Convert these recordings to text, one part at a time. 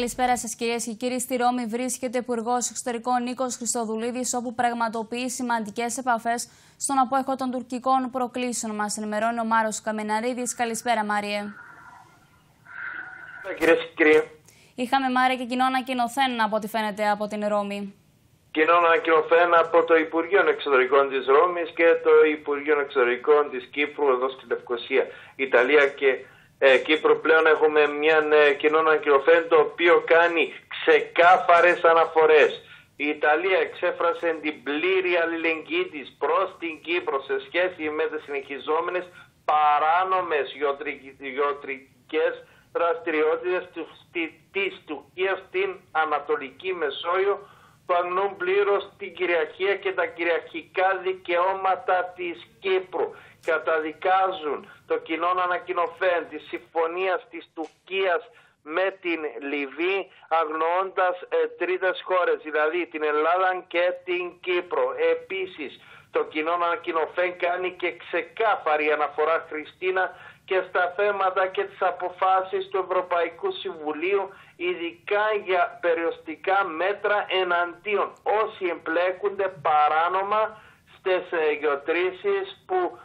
Καλησπέρα σας, κυρίες και κύριοι. Στη Ρώμη βρίσκεται ο Υπουργός Εξωτερικών Νίκος Χριστοδουλίδης, όπου πραγματοποιεί σημαντικές επαφές στον απόεχο των τουρκικών προκλήσεων. Μας ενημερώνει ο Μάρος Καμεναρίδης. Καλησπέρα, Μάριε. Κυρίες και κύριοι. Είχαμε Μάρια και κοινό ανακοινωθέν από ό,τι φαίνεται από την Ρώμη. Κοινό ανακοινωθέν από το Υπουργείο Εξωτερικών της Ρώμης και το Υπουργείο Εξωτερικών της Κύπρου εδώ στη Λευκοσία, Ιταλία και ε, Κύπρο πλέον έχουμε μια ε, κοινό ανακοινωθέν το οποίο κάνει ξεκάθαρες αναφορές. Η Ιταλία εξέφρασε την πλήρη αλληλεγγύη της προς την Κύπρο σε σχέση με τις συνεχιζόμενες παράνομες γεωτρικές δραστηριότητες της Τουρκίας στην Ανατολική Μεσόγειο που αγνούν πλήρως την κυριαρχία και τα κυριαρχικά δικαιώματα της Κύπρου. Καταδικάζουν το κοινό ανακοινωθέν της συμφωνίας της Τουρκίας με την Λιβύη αγνοώντας ε, τρίτες χώρες, δηλαδή την Ελλάδα και την Κύπρο. Επίσης, το κοινό ανακοινωθέν κάνει και ξεκάθαρη αναφορά Χριστίνα και στα θέματα και τις αποφάσεις του Ευρωπαϊκού Συμβουλίου ειδικά για περιοριστικά μέτρα εναντίον όσοι εμπλέκονται παράνομα στις ε, γεωτρήσεις που,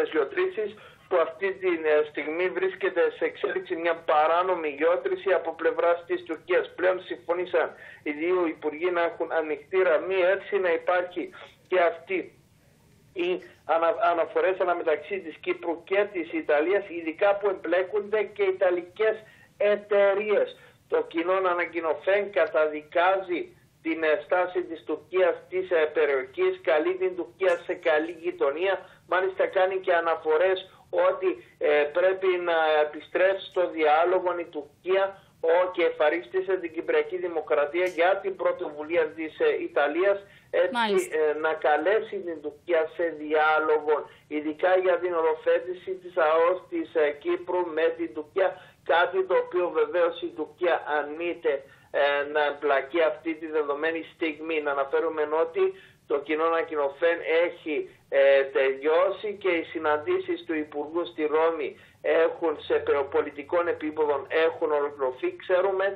ε, σε γεωτρήσεις που αυτή τη ε, στιγμή βρίσκεται σε εξέλιξη μια παράνομη γεώτρηση από πλευράς της Τουρκίας. Πλέον συμφωνήσαν οι δύο υπουργοί να έχουν ανοιχτή ραμμή έτσι να υπάρχει και αυτή οι ανα, αναφορές αναμεταξύ της Κύπρου και της Ιταλίας, ειδικά που εμπλέκονται και Ιταλικές εταιρείες. Το κοινό ανακοινωθέν καταδικάζει την στάση της Τουρκίας της ε, περιοχής, καλεί την Τουρκία σε καλή γειτονία, μάλιστα κάνει και αναφορές ότι ε, πρέπει να επιστρέψει στο διάλογο η Τουρκία. Και ευχαρίστησε την Κυπριακής Δημοκρατίας για την πρωτοβουλία της ε, Ιταλίας έτσι ε, να καλέσει την Τουρκία σε διάλογο ειδικά για την οροθέτηση της ΑΟΣ της ε, Κύπρου με την Τουρκία. Κάτι το οποίο βεβαίως η Τουρκία αρνείται να εμπλακεί αυτή τη δεδομένη στιγμή. Να αναφέρουμε ότι το κοινό ανακοινωθέν έχει ε, τελειώσει και οι συναντήσεις του Υπουργού στη Ρώμη έχουν σε πολιτικών επίπεδων έχουν ολοκληρωθεί. Ξέρουμε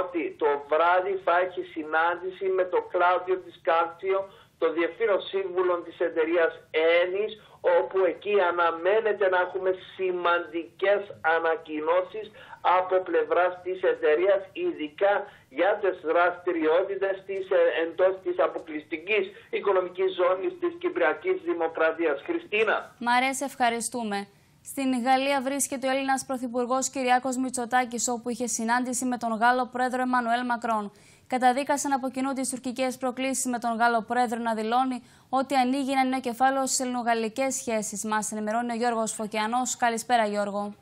ότι το βράδυ θα έχει συνάντηση με το Κλάουδιο της Κάρτσιο, το Διευθύνων Σύμβουλο της εταιρείας ΕΝΙΣ, όπου εκεί αναμένεται να έχουμε σημαντικές ανακοινώσεις από πλευράς της εταιρείας, ειδικά για τις δραστηριότητες της, ε, εντός της αποκλειστικής οικονομικής ζώνης της Κυπριακής Δημοκρατίας. Χριστίνα. Μ' αρέσει, ευχαριστούμε. Στην Γαλλία βρίσκεται ο Έλληνας Πρωθυπουργός Κυριάκος Μητσοτάκης, όπου είχε συνάντηση με τον Γάλλο Πρόεδρο Εμμανουέλ Μακρόν. Καταδίκασαν από κοινού τις τουρκικές προκλήσεις με τον Γάλλο Πρόεδρο να δηλώνει ότι ανοίγει ένα νέο κεφάλαιο στις ελληνογαλλικές σχέσεις. Μας ενημερώνει ο Γιώργος Φωκιανός. Καλησπέρα, Γιώργο.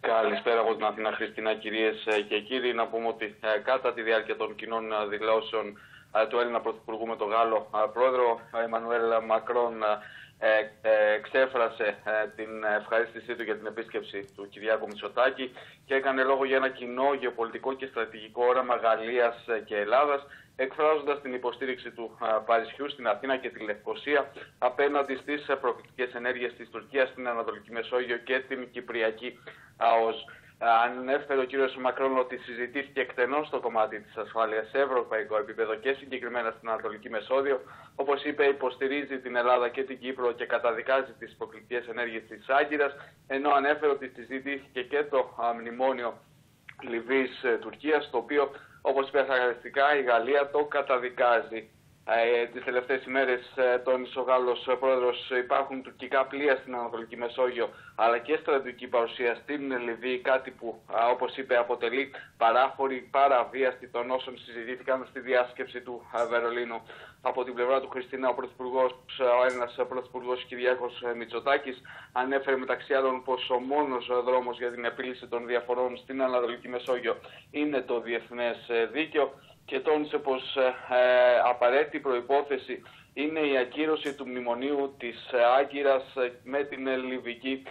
Καλησπέρα από την Αθήνα, Χριστίνα, κυρίες και κύριοι. Να πούμε ότι ε, κατά τη διάρκεια των κοινών δηλώσεων ε, του Έλληνα Πρωθυπουργού με τον Γάλλο ε, Πρόεδρο, Εμμανουέλ Μακρόν, ε, ε, εξέφρασε ε, την ευχαρίστησή του για την επίσκεψη του Κυριάκου Μητσοτάκη και έκανε λόγο για ένα κοινό γεωπολιτικό και στρατηγικό όραμα Γαλλίας και Ελλάδας εκφράζοντας την υποστήριξη του Παρισιού στην Αθήνα και τη Λευκοσία απέναντι στις προκλητικές ενέργειες της Τουρκίας στην Ανατολική Μεσόγειο και την Κυπριακή ΑΟΣ. Ανέφερε ο κ. Μακρόν ότι συζητήθηκε εκτενώς στο κομμάτι της ασφάλειας σε ευρωπαϊκό επίπεδο και συγκεκριμένα στην Ανατολική Μεσόδιο. Όπως είπε, υποστηρίζει την Ελλάδα και την Κύπρο και καταδικάζει τις προκλητικές ενέργειες της Άγκυρας, ενώ ανέφερε ότι συζητήθηκε και το μνημόνιο Λιβύης-Τουρκίας, ε, το οποίο, όπως είπε χαρακτηριστικά, η Γαλλία το καταδικάζει. Ε, τις τελευταίες ημέρες ε, τόνισε ο Γάλλος πρόεδρος υπάρχουν τουρκικά πλοία στην Ανατολική Μεσόγειο αλλά και στρατιωτική παρουσία στην Λιβύη κάτι που όπως είπε αποτελεί παράφορη παραβίαστη των όσων συζητήθηκαν στη διάσκεψη του Βερολίνου. Από την πλευρά του Χριστίνα ο, Πρωθυπουργός, ο Έλληνας Πρωθυπουργός Κυριάκος Μητσοτάκης ανέφερε μεταξύ άλλων πως ο μόνος δρόμος για την επίλυση των διαφορών στην Ανατολική Μεσόγειο είναι το διεθνές δίκαιο και τόνισε πως ε, ε, απαραίτητη προϋπόθεση είναι η ακύρωση του μνημονίου της ε, Άγκυρας με την ελληνική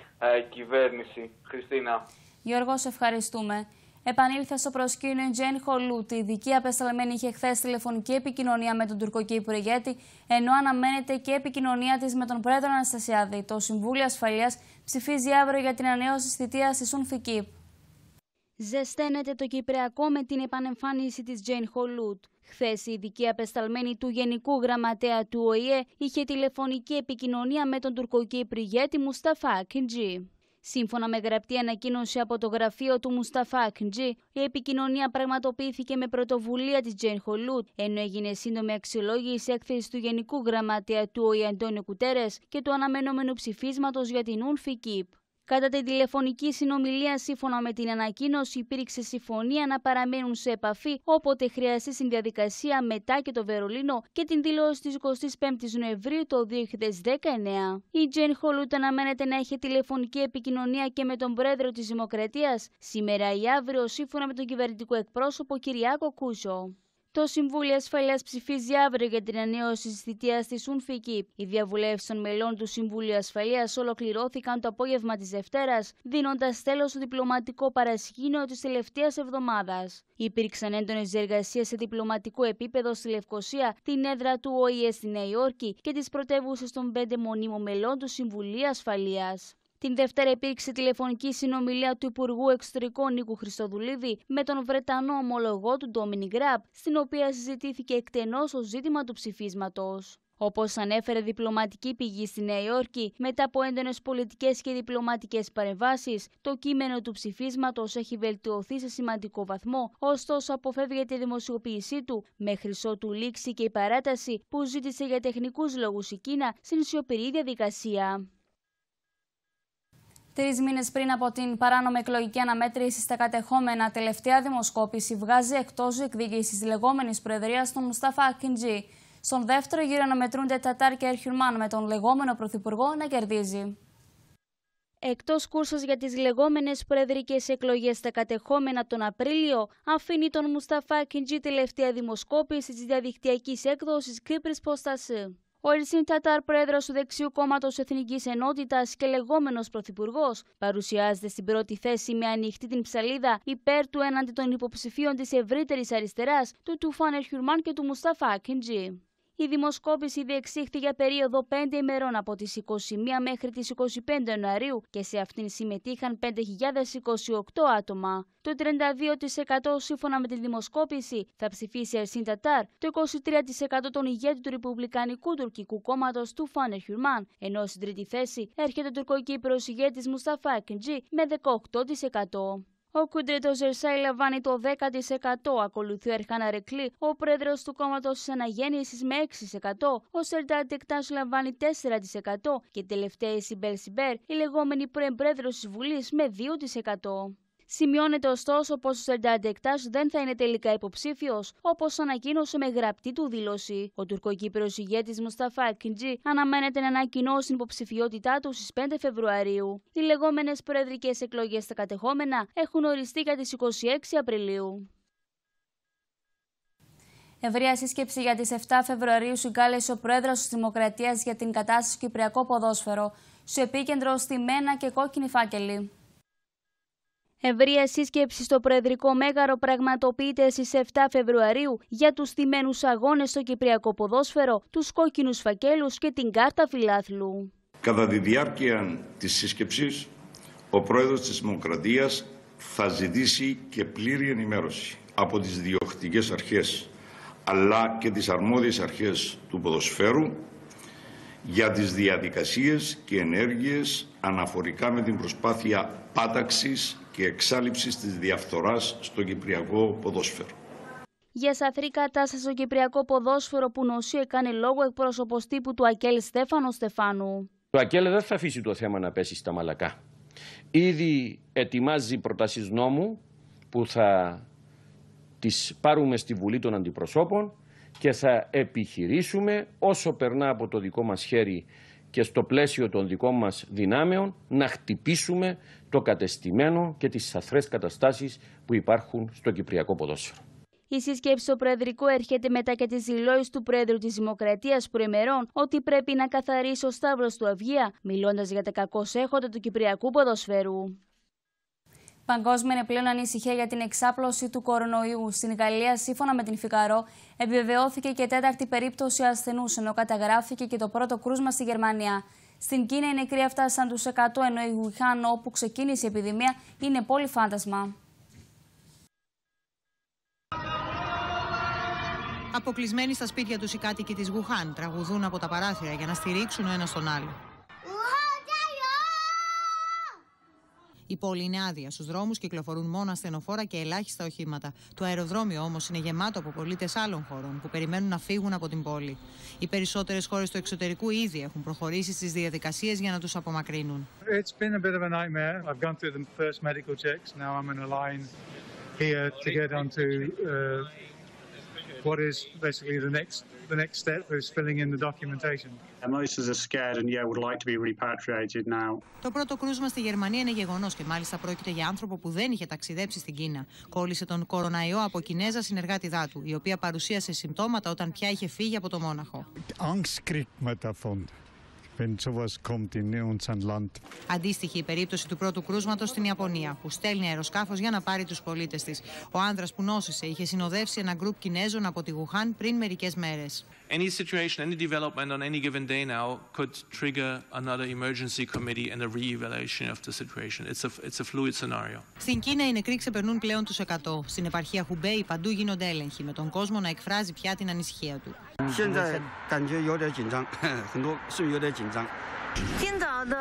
κυβέρνηση. Χριστίνα. Γιώργο, σε ευχαριστούμε. Επανήλθε στο προσκήνιο η Τζέν Χολούτη. Η ειδική απεσταλμένη είχε χθες τηλεφωνική επικοινωνία με τον τουρκοκύπρο ηγέτη, ενώ αναμένεται και επικοινωνία της με τον πρόεδρο Αναστασιάδη. Το Συμβούλιο Ασφαλείας ψηφίζει αύριο για την ανανέωση της θητείας της Ουνφικίπ. Ζεσταίνεται το Κυπριακό με την επανεμφάνιση της Τζέιν Χολούτ. Χθες η ειδική απεσταλμένη του Γενικού Γραμματέα του ΟΗΕ είχε τηλεφωνική επικοινωνία με τον τουρκοκύπρη ηγέτη Μουσταφά Ακιντζή. Σύμφωνα με γραπτή ανακοίνωση από το γραφείο του Μουσταφά Ακιντζή, η επικοινωνία πραγματοποιήθηκε με πρωτοβουλία της Τζέιν Χολούτ, ενώ έγινε σύντομη αξιολόγηση έκθεσης του Γενικού Γραμματέα του ΟΗΕ Αντώνιο Κουτέρες και του αναμενόμενου ψηφίσματος για την Κιπ. Κατά την τηλεφωνική συνομιλία, σύμφωνα με την ανακοίνωση, υπήρξε συμφωνία να παραμένουν σε επαφή όποτε χρειαστεί στην διαδικασία μετά και το Βερολίνο και την δηλώση της 25η Νοεμβρίου το 2019. Η Τζέν Χολούτ αναμένεται να έχει τηλεφωνική επικοινωνία και με τον πρόεδρο της Δημοκρατίας σήμερα ή αύριο, σύμφωνα με τον κυβερνητικό εκπρόσωπο Κυριάκο Κούσο. Το Συμβούλιο Ασφαλείας ψηφίζει αύριο για την ανανέωση της θητείας της Ουνφική. Οι διαβουλεύσεις των μελών του Συμβουλίου Ασφαλείας ολοκληρώθηκαν το απόγευμα της Δευτέρας, δίνοντας τέλος στο διπλωματικό παρασκήνιο της τελευταίας εβδομάδας. Υπήρξαν έντονες διεργασίες σε διπλωματικό επίπεδο στη Λευκοσία, την έδρα του ΟΗΕ στη Νέα Υόρκη και τις πρωτεύουσες των πέντε μονίμων μελών του Συμβουλίου Ασφαλείας. Την Δευτέρα υπήρξε τηλεφωνική συνομιλία του Υπουργού Εξωτερικών Νίκου Χριστοδουλίδη με τον Βρετανό ομολογό του Ντόμινι Γκραπ, στην οποία συζητήθηκε εκτενώς το ζήτημα του ψηφίσματος. Όπως ανέφερε διπλωματική πηγή στη Νέα Υόρκη, μετά από έντονες πολιτικές και διπλωματικές παρεμβάσεις, το κείμενο του ψηφίσματος έχει βελτιωθεί σε σημαντικό βαθμό, ωστόσο αποφεύγεται η δημοσιοποίησή του, μέχρι ότου λήξει και η παράταση που ζήτησε για τεχνικούς λόγους η Κίνα στην σιωπηρή διαδικασία. Τρεις μήνες πριν από την παράνομη εκλογική αναμέτρηση στα κατεχόμενα, τελευταία δημοσκόπηση βγάζει εκτός εκδίκησης τη λεγόμενης Προεδρίας των Μουστάφα Ακιντζή. Στον δεύτερο γύρο αναμετρούνται Τατάρ και Ερχιουρμάν με τον λεγόμενο Πρωθυπουργό να κερδίζει. Εκτός κούρσα για τις λεγόμενες προεδρικές εκλογές στα κατεχόμενα τον Απρίλιο, αφήνει τον Μουσταφά Κιντζή τελευταία δημοσκόπηση της διαδικτυακής έκδοσης Κύπρη Πόσταση. Ο Ερσίν Τατάρ, πρόεδρος του Δεξιού Κόμματος Εθνικής Ενότητας και λεγόμενος πρωθυπουργός, παρουσιάζεται στην πρώτη θέση με ανοιχτή την ψαλίδα υπέρ του έναντι των υποψηφίων της ευρύτερης αριστεράς, του Τουφάν Χιουρμάν και του Μουσταφά Ακιντζή. Η δημοσκόπηση διεξήχθη για περίοδο 5 ημερών από τις 21 μέχρι τις 25 Ιανουαρίου και σε αυτήν συμμετείχαν 5.028 άτομα. Το 32% σύμφωνα με τη δημοσκόπηση θα ψηφίσει Ερσίν Τατάρ, το 23% τον ηγέτη του Ρεπουμπλικανικού Τουρκικού Κόμματος του Φάνερ Χιουρμάν, ενώ στην τρίτη θέση έρχεται ο τουρκοκύπρος ηγέτης Μουσταφά Εκντζή με 18%. Ο Κουντρέτ Οζερσάι λαμβάνει το 10%, ακολουθεί ο Ερχάν Αρικλί, ο πρόεδρος του κόμματος της Αναγέννησης με 6%, ο Σερντάρ Ντενκτάς λαμβάνει 4% και τελευταία η Σιμπέλ Σιμπέρ, η λεγόμενη πρώην πρόεδρος της Βουλής με 2%. Σημειώνεται ωστόσο πως ο Σερντάντε δεν θα είναι τελικά υποψήφιος, όπως ανακοίνωσε με γραπτή του δήλωση. Ο τουρκοκύπριος ηγέτης Μουσταφά Ακιντζί αναμένεται να ανακοινώσει την υποψηφιότητά του στις 5 Φεβρουαρίου. Οι λεγόμενες προεδρικές εκλογές στα κατεχόμενα έχουν οριστεί για τις 26 Απριλίου. Ευρεία σύσκεψη για τις 7 Φεβρουαρίου συγκάλεσε ο πρόεδρος της Δημοκρατίας για την κατάσταση στο Κυπριακό ποδόσφαιρο. Στο επίκεντρο στη Μένα και κόκκινη φάκελη. Ευρείας σύσκεψης στο Προεδρικό Μέγαρο πραγματοποιείται στις 7 Φεβρουαρίου για τους θυμμένου αγώνες στο Κυπριακό Ποδόσφαιρο, τους κόκκινους φακέλους και την κάρτα φιλάθλου. Κατά τη διάρκεια της σύσκεψης, ο Πρόεδρος της Δημοκρατίας θα ζητήσει και πλήρη ενημέρωση από τις διοκτικές αρχές αλλά και τις αρμόδιες αρχές του ποδοσφαίρου για τις διαδικασίες και ενέργειες αναφορικά με την προσπάθεια πάταξης και εξάλληψης της διαφθοράς στο Κυπριακό ποδόσφαιρο. Για σαθρή κατάσταση στο Κυπριακό ποδόσφαιρο που νοσεί έκανε λόγο εκπρόσωπος τύπου του Ακέλ Στέφανο Στεφάνου. Το Ακέλ δεν θα αφήσει το θέμα να πέσει στα μαλακά. Ήδη ετοιμάζει προτάσεις νόμου που θα τις πάρουμε στη Βουλή των Αντιπροσώπων και θα επιχειρήσουμε όσο περνά από το δικό μας χέρι και στο πλαίσιο των δικών μας δυνάμεων να χτυπήσουμε το κατεστημένο και τις αθρές καταστάσεις που υπάρχουν στο Κυπριακό ποδόσφαιρο. Η συσκέψη στο Προεδρικό έρχεται μετά και τις δηλώσεις του Πρόεδρου της Δημοκρατίας προημερών ότι πρέπει να καθαρίσει ο Σταύρος του Αυγία, μιλώντας για τα κακό έχοντα του Κυπριακού ποδοσφαίρου. Παγκόσμια είναι πλέον ανησυχία για την εξάπλωση του κορονοϊού. Στην Γαλλία, σύμφωνα με την Φικαρό, επιβεβαιώθηκε και τέταρτη περίπτωση ασθενούς, ενώ καταγράφηκε και το πρώτο κρούσμα στη Γερμανία. Στην Κίνα, οι νεκροί έφτασαν τους 100, ενώ η Γουχάν, όπου ξεκίνησε η επιδημία, είναι πολύ φάντασμα. Αποκλεισμένοι στα σπίτια τους οι κάτοικοι της Γουχάν τραγουδούν από τα παράθυρα για να στηρίξουν ο ένας τον άλλο. Η πόλη είναι άδεια. Στους δρόμους κυκλοφορούν μόνο ασθενοφόρα και ελάχιστα οχήματα. Το αεροδρόμιο όμως είναι γεμάτο από πολίτες άλλων χωρών που περιμένουν να φύγουν από την πόλη. Οι περισσότερες χώρες του εξωτερικού ήδη έχουν προχωρήσει στις διαδικασίες για να τους απομακρύνουν. It's been a bit of a nightmare. I've gone through the first medical checks. Now I'm in a line here to get onto uh, what is basically the next the next step is filling in the documentation. Most are scared and yeah would like to be repatriated now. Το πρώτο κρούσμα στη Γερμανία είναι γεγονός και μάλιστα πρόκειται για άνθρωπο που δεν είχε ταξιδέψει στην Κίνα. Κόλλησε τον κοροναϊό από Κινέζα συνεργάτηδά του, η οποία παρουσίασε συμπτώματα όταν πια είχε φύγει από το Μόναχο. Angst kriegt man davon. Wenn sowas kommt in unserem Land. Αντίστοιχη η περίπτωση του πρώτου κρούσματος στην Ιαπωνία, που στέλνει αεροσκάφος για να πάρει τους πολίτες της. Ο άνδρας που νόσησε είχε συνοδεύσει ένα γκρουπ Κινέζων από τη Γουχάν πριν μερικές μέρες. Any situation, any development on any given day now could trigger another emergency committee and a re-evaluation of the situation. It's a, it's a fluid scenario. Στην Κίνα οι νεκροί ξεπερνούν πλέον τους 100. Στην επαρχία Χουμπέι παντού γίνονται έλεγχοι, με τον κόσμο να εκφράζει πια την ανησυχία του. 现在感觉有点紧张，很多是有点紧张。今早的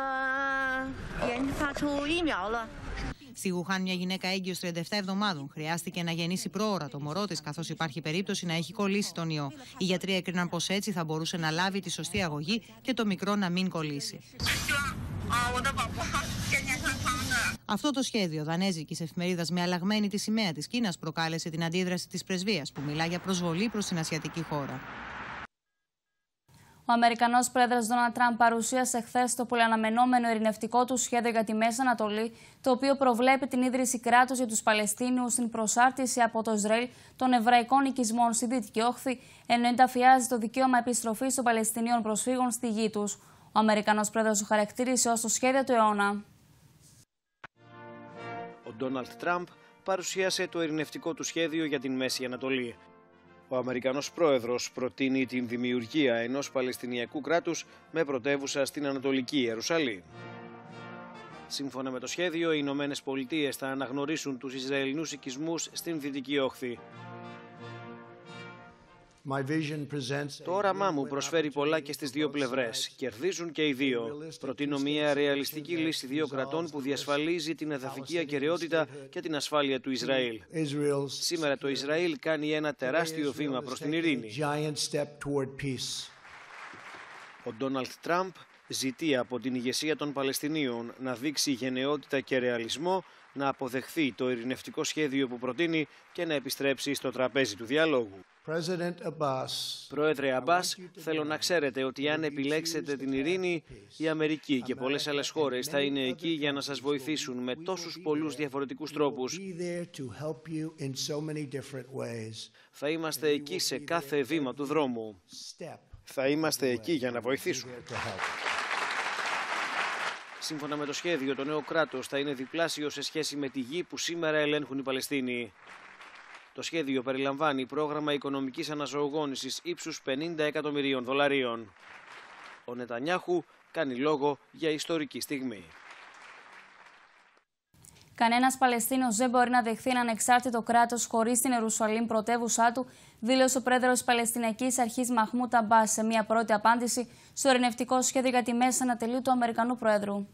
研发出疫苗了。 Στη Γουχάν, μια γυναίκα έγκυο 37 εβδομάδων χρειάστηκε να γεννήσει πρόωρα το μωρό τη, καθώ υπάρχει περίπτωση να έχει κολλήσει τον ιό. Οι γιατροί έκριναν πω έτσι θα μπορούσε να λάβει τη σωστή αγωγή και το μικρό να μην κολλήσει. Αυτό το σχέδιο δανέζικη εφημερίδα με αλλαγμένη τη σημαία τη Κίνα προκάλεσε την αντίδραση τη πρεσβεία, που μιλά για προσβολή προ την ασιατική χώρα. Ο Αμερικανός πρόεδρος Ντόναλτ Τραμπ παρουσίασε χθες το πολυαναμενόμενο ειρηνευτικό του σχέδιο για τη Μέση Ανατολή, το οποίο προβλέπει την ίδρυση κράτους για τους Παλαιστίνιους στην προσάρτηση από το Ισραήλ των εβραϊκών οικισμών στη Δυτική Όχθη, ενώ ενταφιάζει το δικαίωμα επιστροφής των Παλαιστινίων προσφύγων στη γη τους. Ο Αμερικανός πρόεδρος το χαρακτήρισε ως το σχέδιο του αιώνα. Ο Ντόναλτ Τραμπ παρουσίασε το ειρηνευτικό του σχέδιο για την Μέση Ανατολή. Ο Αμερικανός πρόεδρος προτείνει την δημιουργία ενός Παλαιστινιακού κράτους με πρωτεύουσα στην Ανατολική Ιερουσαλήμ. Σύμφωνα με το σχέδιο, οι Ηνωμένες Πολιτείες θα αναγνωρίσουν τους Ισραηλινούς οικισμούς στην Δυτική Όχθη. Το όραμά μου προσφέρει πολλά και στις δύο πλευρές. Κερδίζουν και οι δύο. Προτείνω μια ρεαλιστική λύση δύο κρατών που διασφαλίζει την εδαφική ακαιρεότητα και την ασφάλεια του Ισραήλ. Σήμερα το Ισραήλ κάνει ένα τεράστιο βήμα προς την ειρήνη. Ο Ντόναλτ Τραμπ ζητεί από την ηγεσία των Παλαιστινίων να δείξει γενναιότητα και ρεαλισμό, να αποδεχθεί το ειρηνευτικό σχέδιο που προτείνει και να επιστρέψει στο τραπέζι του διαλόγου. Πρόεδρε Αμπάς, θέλω να ξέρετε ότι αν επιλέξετε την ειρήνη, η Αμερική και πολλές άλλες χώρες θα είναι εκεί για να σας βοηθήσουν με τόσους πολλούς διαφορετικούς τρόπους. Θα είμαστε εκεί σε κάθε βήμα του δρόμου. Θα είμαστε εκεί για να βοηθήσουμε. Σύμφωνα με το σχέδιο, το νέο κράτος θα είναι διπλάσιο σε σχέση με τη γη που σήμερα ελέγχουν οι Παλαιστίνοι. Το σχέδιο περιλαμβάνει πρόγραμμα οικονομικής αναζωογόνησης ύψους 50 εκατομμυρίων δολαρίων. Ο Νετανιάχου κάνει λόγο για ιστορική στιγμή. Κανένας Παλαιστίνος δεν μπορεί να δεχθεί ένα ανεξάρτητο κράτος χωρίς την Ιερουσαλήμ πρωτεύουσά του, δήλωσε ο πρόεδρος της Παλαιστινιακής Αρχής Μαχμούτ Αμπάς σε μια πρώτη απάντηση στο ειρηνευτικό σχέδιο για τη Μέση Ανατελή του Αμερικανού Πρόεδρου.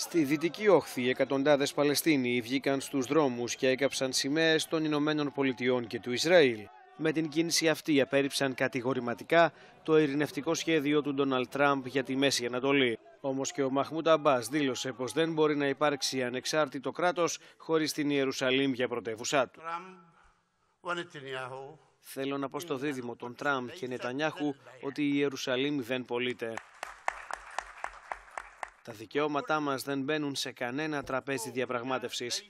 Στη Δυτική Όχθη, εκατοντάδες Παλαιστίνοι βγήκαν στους δρόμους και έκαψαν σημαίες των Ηνωμένων Πολιτειών και του Ισραήλ. Με την κίνηση αυτή απέρριψαν κατηγορηματικά το ειρηνευτικό σχέδιο του Ντόναλτ Τραμπ για τη Μέση Ανατολή. Όμως και ο Μαχμούτ Αμπάς δήλωσε πως δεν μπορεί να υπάρξει ανεξάρτητο κράτος χωρίς την Ιερουσαλήμ για πρωτεύουσά του. Θέλω να πω στο δίδυμο των Τραμπ και Νετανιάχου ότι η Ιερουσαλήμ δεν πωλείται. Τα δικαιώματά μας δεν μπαίνουν σε κανένα τραπέζι διαπραγμάτευσης.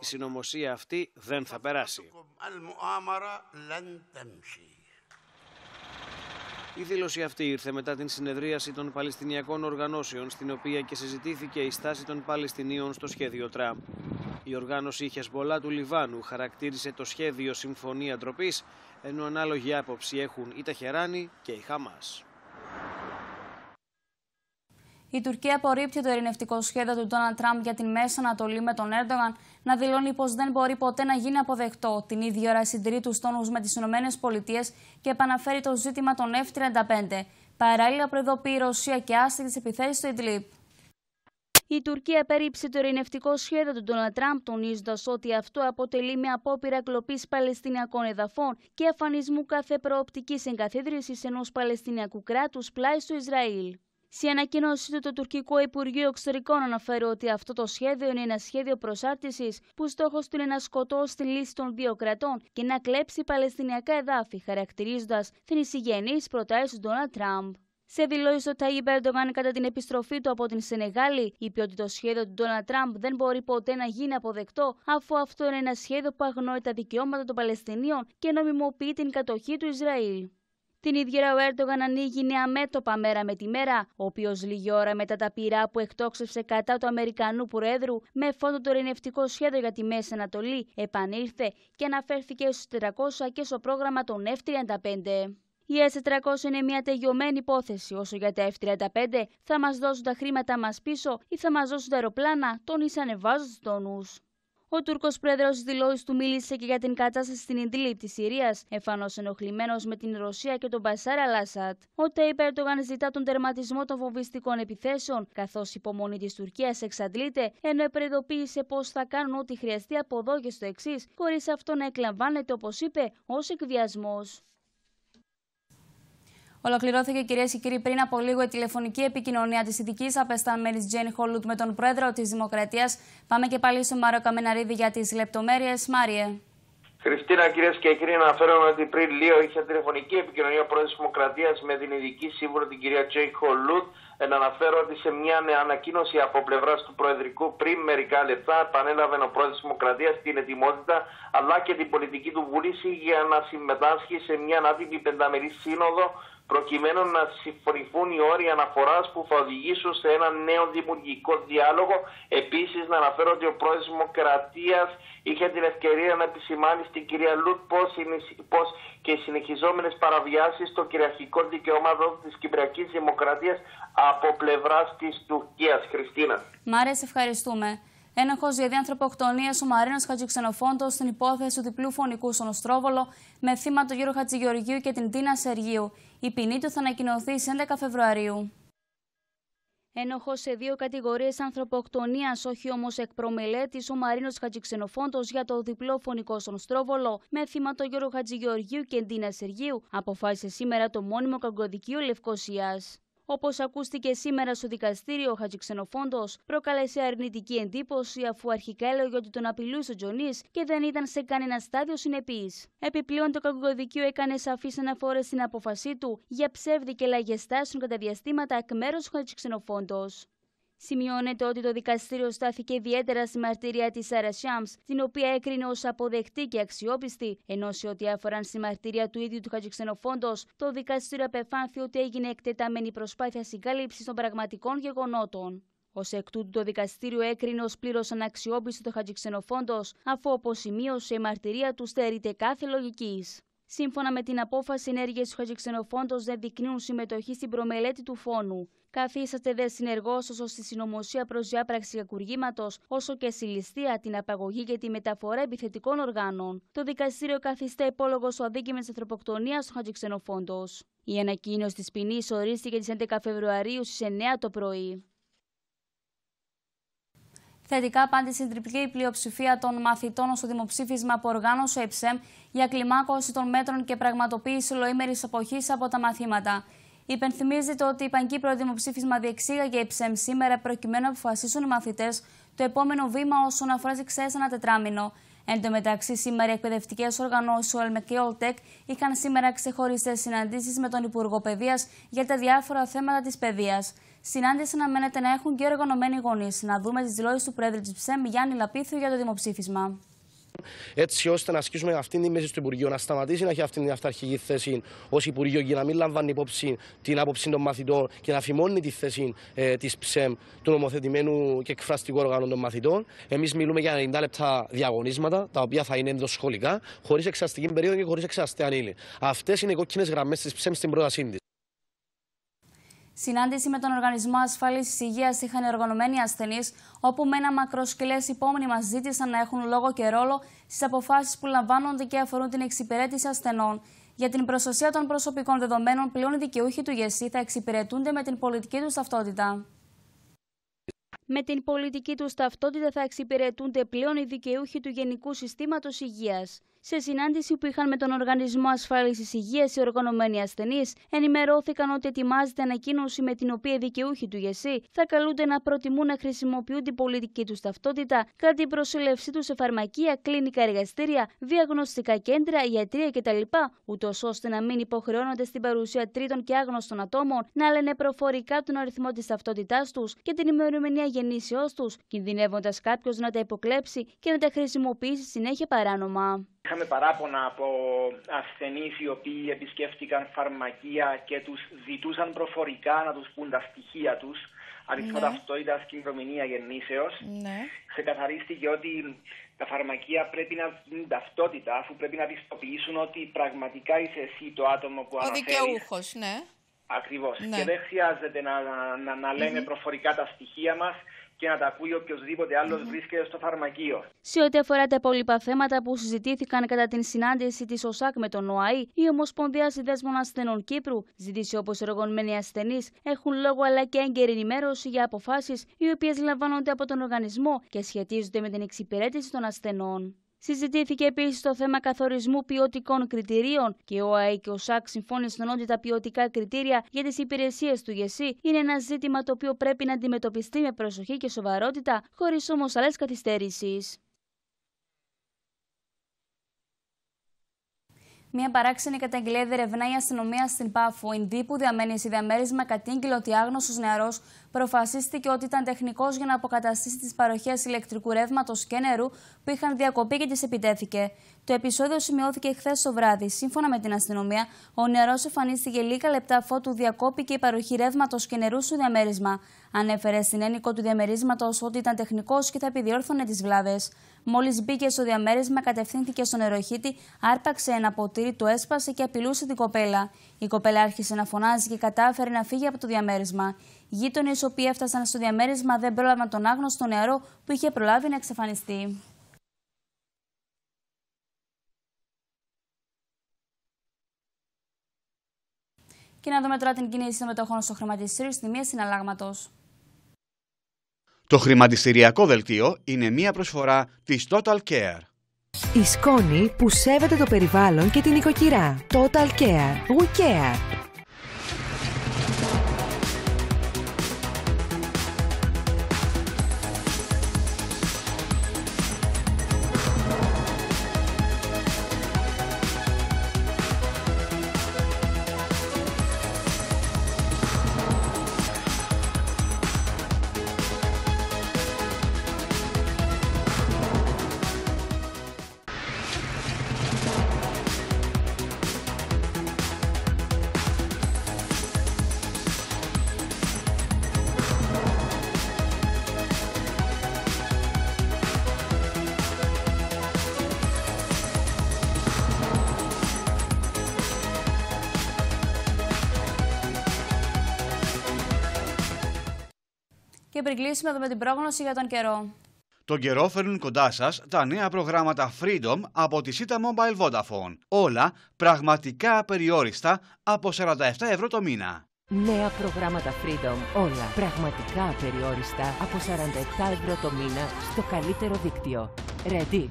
Η συνωμοσία αυτή δεν θα περάσει. Η δήλωση αυτή ήρθε μετά την συνεδρίαση των Παλαιστινιακών Οργανώσεων, στην οποία και συζητήθηκε η στάση των Παλαιστινίων στο σχέδιο Τραμπ. Η οργάνωση Χεσμολά του Λιβάνου χαρακτήρισε το σχέδιο Συμφωνία Ντροπής, ενώ ανάλογη άποψη έχουν η Ταχεράνη και η Χαμάς. Η Τουρκία απορρίπτει το ειρηνευτικό σχέδιο του Ντόναλτ Τραμπ για την Μέση Ανατολή με τον Έρντογαν να δηλώνει πως δεν μπορεί ποτέ να γίνει αποδεκτό. Την ίδια ώρα συντηρεί τους τόνους με τις ΗΠΑ και επαναφέρει το ζήτημα των F-35. Παράλληλα, προειδοποιεί η Ρωσία και άστηκε τις επιθέσεις στο Ιντλίπ. Η Τουρκία περίψε το ειρηνευτικό σχέδιο του Ντόναλτ Τραμπ, τονίζοντας ότι αυτό αποτελεί μια απόπειρα κλοπής Παλαιστινιακών εδαφών και αφανισμού κάθε προοπτικής εγκαθίδρυσης ενός Παλαιστινιακού κράτους πλάι στο Ισραήλ. Σε ανακοίνωσή του, το τουρκικό Υπουργείο Εξωτερικών αναφέρει ότι αυτό το σχέδιο είναι ένα σχέδιο προσάρτησης που στόχος του είναι να σκοτώσει τη λύση των δύο κρατών και να κλέψει παλαιστινιακά εδάφη, χαρακτηρίζοντας την εισηγενή προτάσεις του Ντόναλτ Τραμπ. Σε δηλώσει του Ταγί Μπέρντογαν κατά την επιστροφή του από την Σενεγάλη, είπε ότι το σχέδιο του Ντόναλτ Τραμπ δεν μπορεί ποτέ να γίνει αποδεκτό, αφού αυτό είναι ένα σχέδιο που αγνοεί τα δικαιώματα των Παλαιστινίων και νομιμοποιεί την κατοχή του Ισραήλ. Την ίδια ο Έρντογαν ανοίγει νέα μέτωπα μέρα με τη μέρα, ο οποίος λίγη ώρα μετά τα πυρά που εκτόξευσε κατά του Αμερικανού Προέδρου με φόντο το ειρηνευτικό σχέδιο για τη Μέση Ανατολή, επανήλθε και αναφέρθηκε στους 400 και στο πρόγραμμα των F-35. Η S-400 είναι μια τελειωμένη υπόθεση. Όσο για τα F-35, θα μας δώσουν τα χρήματα μας πίσω ή θα μας δώσουν τα αεροπλάνα, τόνισαν βάζοντα τόνους. Ο Τούρκος πρόεδρος τη δηλώση του μίλησε και για την κατάσταση στην Ιντλίπ της Συρίας, εμφανώ ενοχλημένος με την Ρωσία και τον Μπασάρ Αλάσατ. Ο Τέιπ Ερντογάν ζητά τον τερματισμό των φοβιστικών επιθέσεων, καθώς η υπομονή της Τουρκίας εξαντλείται, ενώ προειδοποίησε πως θα κάνουν ό,τι χρειαστεί από εδώ και στο εξής, χωρίς αυτό να εκλαμβάνεται, όπως είπε, ως εκβιασμός. Ολοκληρώθηκε, κυρίες και κύριοι, πριν από λίγο η τηλεφωνική επικοινωνία της ειδική απεσταλμένη Τζένι Χολούτ με τον πρόεδρο της Δημοκρατίας. Πάμε και πάλι στο Μάριο Καμεναρίδη για τις λεπτομέρειες. Μάριε. Χριστίνα, κυρίες και κύριοι, να αναφέρομαι ότι πριν λίγο είχε τηλεφωνική επικοινωνία ο πρόεδρος της Δημοκρατίας με την ειδική σύμβουλο την κυρία Τζέι Χολούτ. Να αναφέρω ότι σε μια ανακοίνωση από πλευράς του Προεδρικού πριν μερικά λεπτά επανέλαβε ο πρόεδρος της Δημοκρατίας την ετοιμότητα αλλά και την πολιτική του βούληση για να συμμετάσχει σε μια άτυπη πενταμερή σύνοδο προκειμένου να συμφωνηθούν οι όροι αναφοράς που θα οδηγήσουν σε ένα νέο δημιουργικό διάλογο. Επίσης, να αναφέρω ότι ο πρόεδρο Δημοκρατίας είχε την ευκαιρία να επισημάνει στην κυρία Λούτ πώς και οι συνεχιζόμενες παραβιάσεις των κυριαρχικών δικαιωμάτων της Κυπριακής Δημοκρατίας από πλευράς της Τουρκίας. Χριστίνα. Μάρε, ευχαριστούμε. Ένοχο για διάνθρωποκτονία ο Μαρίνο Χατζηξενοφόντος στην υπόθεση του διπλού φωνικού στον Οστρόβολο με θύμα τον Γιώργο Χατζηγεωργίου και την Τίνα Σεργίου. Η ποινή του θα ανακοινωθεί στις 11 Φεβρουαρίου. Ένοχο σε δύο κατηγορίες ανθρωποκτονία, όχι όμως εκ προμελέτη, ο Μαρίνος Χατζηξενοφόντος για το διπλό φωνικό στον Στρόβολο, με θύμα τον Γιώργο Χατζηγεωργίου και Ντίνα Σεργίου, αποφάσισε σήμερα το μόνιμο καγκοδικείο Λευκοσίας. Όπως ακούστηκε σήμερα στο δικαστήριο, ο Χατζηξενοφόντο προκάλεσε αρνητική εντύπωση αφού αρχικά έλεγε ότι τον απειλούσε ο Τζονής και δεν ήταν σε κανένα στάδιο συνεπής. Επιπλέον, το κακοδικείο έκανε σαφείς αναφορές στην απόφασή του για ψεύδι και λαγεστάσεων κατά διαστήματα εκ μέρους του Χατζηξενοφόντο. Σημειώνεται ότι το δικαστήριο στάθηκε ιδιαίτερα στη μαρτυρία της Σάρα Σιάμς, την οποία έκρινε ως αποδεκτή και αξιόπιστη, ενώ σε ό,τι αφορά στη μαρτυρία του ίδιου του Χατζηξενοφόντος, το δικαστήριο απεφάνθη ότι έγινε εκτεταμένη προσπάθεια συγκάλυψης των πραγματικών γεγονότων. Ω εκ τούτου, το δικαστήριο έκρινε ως πλήρως αναξιόπιστο το Χατζηξενοφόντος, αφού όπως σημείωσε η μαρτυρία του στερείται κάθε λογικής. Σύμφωνα με την απόφαση, ενέργειες του Χατζηξενοφόντο δεν δεικνύουν συμμετοχή στην προμελέτη του φόνου. Καθίσατε δε συνεργός όσο στη συνωμοσία προς διάπραξη κακουργήματο, όσο και στη ληστεία, την απαγωγή και τη μεταφορά επιθετικών οργάνων. Το δικαστήριο καθιστά υπόλογος στο αδίκημα της ανθρωποκτονίας του Χατζηξενοφόντο. Η ανακοίνωση της ποινής ορίστηκε τις 11 Φεβρουαρίου στις 9 το πρωί. Θετικά απάντησε η τριπλή πλειοψηφία των μαθητών στο δημοψήφισμα που οργάνωσε η ΕΨΕΜ για κλιμάκωση των μέτρων και πραγματοποίηση ολοήμερη αποχής από τα μαθήματα. Υπενθυμίζεται ότι η Πανκύπρο δημοψήφισμα διεξήγαγε η ΨΕΜ σήμερα προκειμένου να αποφασίσουν οι μαθητές το επόμενο βήμα όσον αφορά τις ξέρει ένα τετράμινο. Εν τω μεταξύ, σήμερα οι εκπαιδευτικές οργανώσεις, ο ΕΛΜΕ και ο ΟΛΤΕΚ, είχαν σήμερα ξεχωριστές συναντήσεις με τον Υπουργό Παιδείας για τα διάφορα θέματα της παιδείας. Συνάντηση αναμένεται να έχουν και οργανωμένοι γονείς. Να δούμε τις δηλώσεις του Πρόεδρου της ΨΕΜ, Γιάννη Λαπίθου, για το δημοψήφισμα έτσι ώστε να ασκήσουμε αυτή τη μέση στο Υπουργείο, να σταματήσει να έχει αυτή την αυταρχική θέση ως Υπουργείο και να μην λαμβάνει υπόψη την άποψη των μαθητών και να φημώνει τη θέση ε, της ΨΕΜ, του νομοθετημένου και εκφραστικού οργάνου των μαθητών. Εμείς μιλούμε για 90 λεπτά διαγωνίσματα, τα οποία θα είναι ενδοσχολικά, χωρίς εξαστική περίοδο και χωρίς εξαστή ανήλυ. Αυτές είναι οι κόκκινες γραμμές της ΨΕΜ στην πρότασή της. Συνάντηση με τον Οργανισμό Ασφάλισης Υγείας είχαν οργανωμένοι ασθενείς, όπου με ένα μακροσκελές υπόμνημα ζήτησαν να έχουν λόγο και ρόλο στις αποφάσεις που λαμβάνονται και αφορούν την εξυπηρέτηση ασθενών. Για την προστασία των προσωπικών δεδομένων, πλέον οι δικαιούχοι του ΓΕΣΥ θα εξυπηρετούνται με την πολιτική τους ταυτότητα. Με την πολιτική τους ταυτότητα θα εξυπηρετούνται πλέον οι δικαιούχοι του Γενικού Συστήματος Υγείας. Σε συνάντηση που είχαν με τον Οργανισμό Ασφάλισης Υγείας οι οργανωμένοι ασθενείς, ενημερώθηκαν ότι ετοιμάζεται ανακοίνωση με την οποία οι δικαιούχοι του ΓΕΣΥ θα καλούνται να προτιμούν να χρησιμοποιούν την πολιτική τους ταυτότητα κατά την προσέλευσή τους σε φαρμακεία, κλινικά εργαστήρια, διαγνωστικά κέντρα, ιατρία κτλ. ούτως ώστε να μην υποχρεώνονται στην παρουσία τρίτων και άγνωστων ατόμων να λένε προφορικά τον αριθμό της ταυτότητάς τους και την ημερομηνία γεννήσεώς τους, κινδυνεύοντας κάποιος να τα υποκλέψει και να τα χρησιμοποιήσει συνέχεια παράνομα. Είχαμε παράπονα από ασθενείς οι οποίοι επισκέφτηκαν φαρμακεία και τους ζητούσαν προφορικά να τους πούν τα στοιχεία τους, αριθμό ναι. ταυτότητας και ημερομηνία γεννήσεως. Ναι. Ξεκαθαρίστηκε ότι τα φαρμακεία πρέπει να δίνουν ταυτότητα, αφού πρέπει να πιστοποιήσουν ότι πραγματικά είσαι εσύ το άτομο που αναφέρεις. Ο δικαιούχος, ναι. Ακριβώς. Ναι. Και δεν χρειάζεται να, να, να λέμε προφορικά τα στοιχεία μας, και να τα ακούει οποιοδήποτε άλλος mm. βρίσκεται στο φαρμακείο. Σε ό,τι αφορά τα υπόλοιπα θέματα που συζητήθηκαν κατά την συνάντηση της ΟΣΑΚ με τον ΟΑΗ, η Ομοσπονδία Συνδέσμων Ασθενών Κύπρου ζήτησε όπως εργονμένοι ασθενείς έχουν λόγο αλλά και έγκαιρη ενημέρωση για αποφάσεις οι οποίες λαμβάνονται από τον οργανισμό και σχετίζονται με την εξυπηρέτηση των ασθενών. Συζητήθηκε επίσης το θέμα καθορισμού ποιοτικών κριτηρίων και ο ΑΕ και ο ΣΑΚ συμφώνησαν ότι τα ποιοτικά κριτήρια για τις υπηρεσίες του ΓΕΣΥ είναι ένα ζήτημα το οποίο πρέπει να αντιμετωπιστεί με προσοχή και σοβαρότητα, χωρίς όμως άλλες καθυστερήσεις. Μια παράξενη καταγγελία διερευνά η αστυνομία στην Πάφο. Ινδί που διαμένει σε διαμέρισμα κατήγγειλε ότι άγνωστος νεαρός προφασίστηκε ότι ήταν τεχνικός για να αποκαταστήσει τις παροχές ηλεκτρικού ρεύματος και νερού που είχαν διακοπεί και τις επιτέθηκε. Το επεισόδιο σημειώθηκε χθες το βράδυ. Σύμφωνα με την αστυνομία, ο νεαρό εμφανίστηκε λίγα λεπτά αφότου διακόπηκε η παροχή ρεύματος και νερού στο διαμέρισμα. Ανέφερε στην ένικο του διαμερίσματος ότι ήταν τεχνικός και θα επιδιόρθωνε τις βλάβες. Μόλις μπήκε στο διαμέρισμα, κατευθύνθηκε στον νεροχύτη, άρπαξε ένα ποτήρι, το έσπασε και απειλούσε την κοπέλα. Η κοπέλα άρχισε να φωνάζει και κατάφερε να φύγει από το διαμέρισμα. Γείτονες οι οποίοι έφτασαν στο διαμέρισμα δεν πρόλαβαν τον άγνωστο νεαρό που είχε προλάβει να εξαφανιστεί. Και να δούμε τώρα την κίνηση των μετοχών στο χρηματιστήριο στη μία συναλλάγματος. Το χρηματιστηριακό δελτίο είναι μία προσφορά της Total Care. Η σκόνη που σέβεται το περιβάλλον και την οικοκυρά. Total Care. We Care. Και πριν κλείσουμε εδώ με την πρόγνωση για τον καιρό. Τον καιρό φέρνουν κοντά σας τα νέα προγράμματα Freedom από τη Sita Mobile Vodafone. Όλα πραγματικά απεριόριστα από 47 ευρώ το μήνα. Νέα προγράμματα Freedom. Όλα πραγματικά απεριόριστα από 47 ευρώ το μήνα στο καλύτερο δίκτυο. Ready.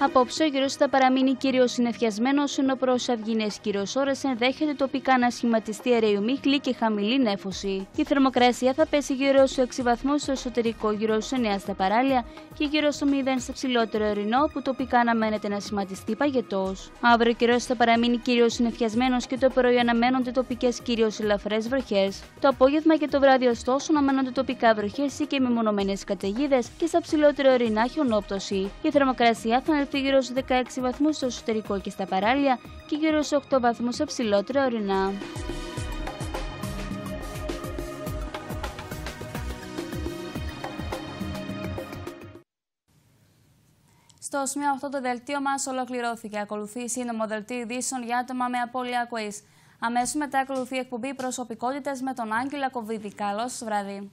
Απόψε ο καιρό θα παραμείνει κυρίως συνεφιασμένος, ενώ προς αυγινές κυρίως ώρες ενδέχεται τοπικά να σχηματιστεί αραιομίχλη και χαμηλή νέφωση. Η θερμοκρασία θα πέσει γύρω στου 6 βαθμούς στο εσωτερικό, γύρω στου 9 στα παράλια και γύρω στο 0 στο ψηλότερο ορεινό, που τοπικά αναμένεται να σχηματιστεί παγετός. Αύριο ο καιρός θα παραμείνει κυρίως συνεφιασμένος και το πρωί αναμένονται τοπικές κυρίως ελαφρές βροχές. Το απόγευμα και το βράδυ, ωστόσο, αναμένονται τοπικά βροχές ή και μεμονωμένες καταιγίδες και στα ψηλότερα ορεινά χιονόπτωση. Η θερμοκρασία θα έρθει γύρω στους 16 βαθμούς στο εσωτερικό και στα παράλια και γύρω στους 8 βαθμούς σε ψηλότερα ορεινά. Στο σημείο αυτό το δελτίο μας ολοκληρώθηκε. Ακολουθεί σύντομο δελτίο ειδήσεων για άτομα με απώλεια ακοής. Αμέσως μετά ακολουθεί εκπομπή προσωπικότητε με τον Άγγελα Κοβίδη. Καλό βράδυ.